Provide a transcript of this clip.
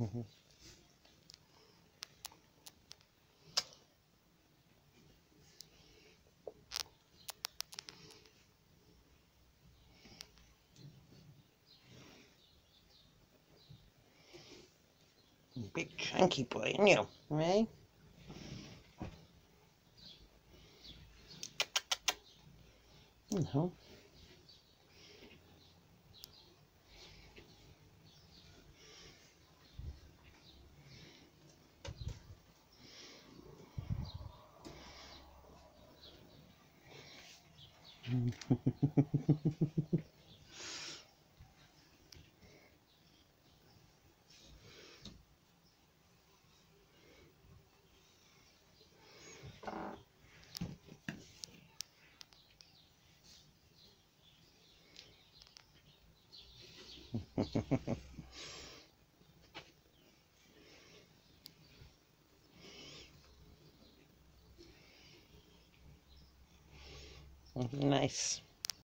Big chunky boy, aren't you? Right? No. Ha, ha, ha, ha. Mm-hmm. nice.